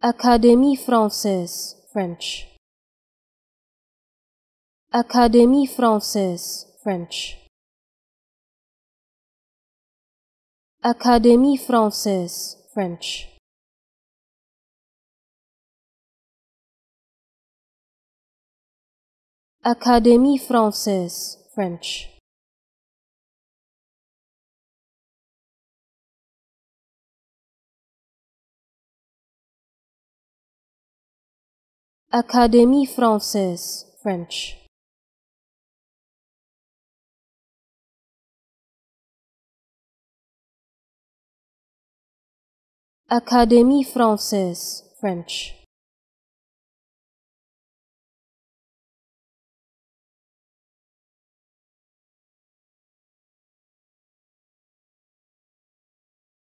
Académie française French. Académie française French. Académie française French. Académie française French Académie française French. Académie française French